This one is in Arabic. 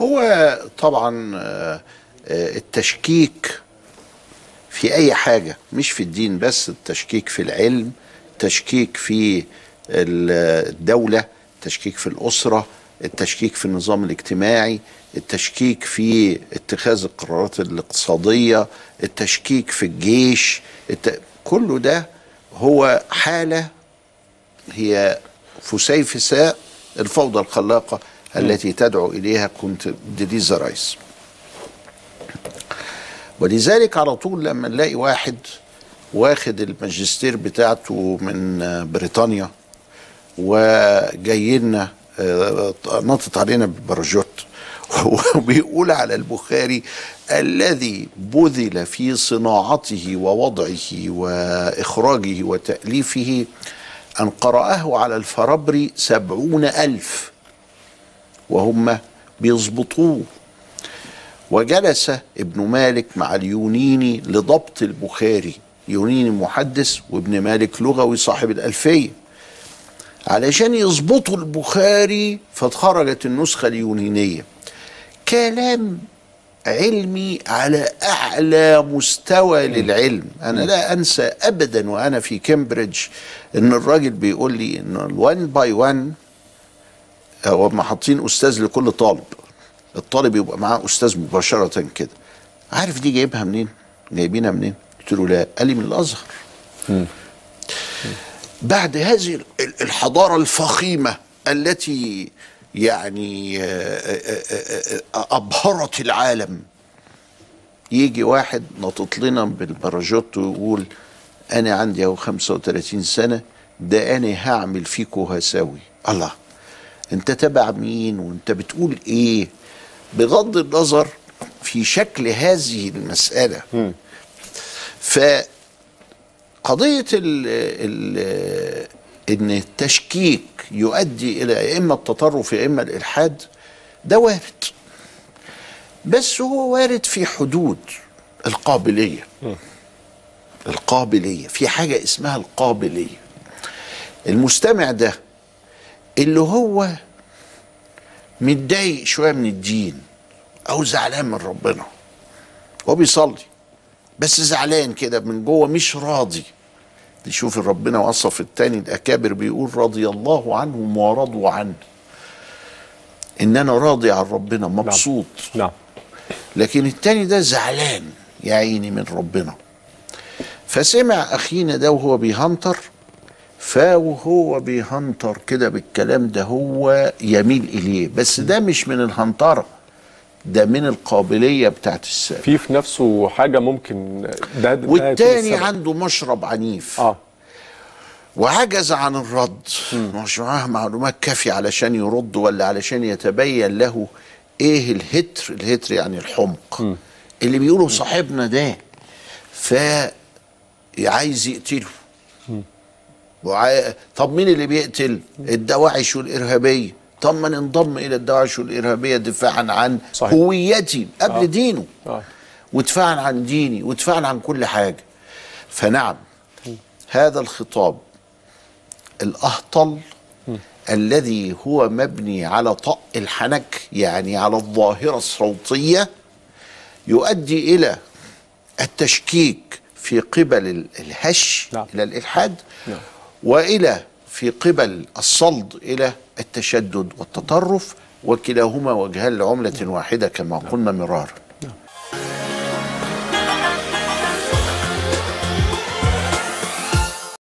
هو طبعا آه، آه، التشكيك في أي حاجة مش في الدين بس التشكيك في العلم تشكيك في ال- الدولة تشكيك في الأسرة التشكيك في النظام الاجتماعي التشكيك في اتخاذ القرارات الاقتصادية التشكيك في الجيش الت... كله ده هو حالة هي فسيفساء الفوضى الخلاقة التي تدعو إليها كنت ديليزا رايس. ولذلك على طول لما نلاقي واحد واخد الماجستير بتاعته من بريطانيا وجاي لنا آه، نطت علينا بالباراشوت وبيقول على البخاري الذي بذل في صناعته ووضعه وإخراجه وتأليفه أن قرأه على الفرابري سبعون ألف. وهم بيظبطوه. وجلس ابن مالك مع اليونيني لضبط البخاري يونيني محدث وابن مالك لغوي صاحب الألفية. علشان يظبطوا البخاري فاتخرجت النسخة اليونينية. كلام علمي على أعلى مستوى للعلم. أنا لا أنسى ابدا وأنا في كامبريدج إن الراجل بيقول لي ان 1 باي 1 آه، هم حاطين أستاذ لكل طالب. الطالب يبقى معاه أستاذ مباشرة كده. عارف دي جايبها منين؟ جايبينها منين؟ قلت له لا. قال لي من الأزهر. بعد هذه الحضارة الفخيمة التي يعني آه، آه، أبهرت العالم. يجي واحد نطط لنا بالباراجوت ويقول أنا عندي أهو 35 سنة ده أنا هعمل فيكو هساوي. الله. أنت تبع مين وأنت بتقول إيه؟ بغض النظر في شكل هذه المسألة. فقضية ال ال ان التشكيك يؤدي إلى يا اما التطرف يا اما الإلحاد ده وارد. بس هو وارد في حدود القابلية. القابلية في حاجة اسمها القابلية. المستمع ده اللي هو متضايق شوية من الدين أو زعلان من ربنا. هو بيصلي بس زعلان كده من جوه مش راضي. تشوف ربنا وصف التاني الأكابر بيقول رضي الله عنهم ورضوا عنه. إن أنا راضي عن ربنا مبسوط. نعم. لكن التاني ده زعلان يا عيني من ربنا. فسمع أخينا ده وهو بيهنطر فوهو بيهنطر كده بالكلام ده هو يميل إليه. بس ده مش من الهنطره ده من القابلية بتاعت السامع في في نفسه حاجة ممكن ده, ده والتاني. عنده مشرب عنيف. آه. وعجز عن الرد. مش معاه معلومات كافية علشان يرد ولا علشان يتبين له إيه الهتر الهتر يعني الحمق. اللي بيقوله صاحبنا ده ف عايز يقتله طب مين اللي بيقتل الدواعش والإرهابية طب ما ننضم إلى الدواعش والإرهابية دفاعا عن صحيح. هويتي قبل آه. دينه آه. ودفاعا عن ديني ودفاعا عن كل حاجة فنعم هذا الخطاب الأهطل الذي هو مبني على طأ الحنك يعني على الظاهرة الصوتية يؤدي إلى التشكيك في قبل ال- الهش نعم. إلى الإلحاد نعم. وإلى في قبل الصلد إلى التشدد والتطرف وكلاهما وجهان لعملة واحدة كما قلنا مرارا.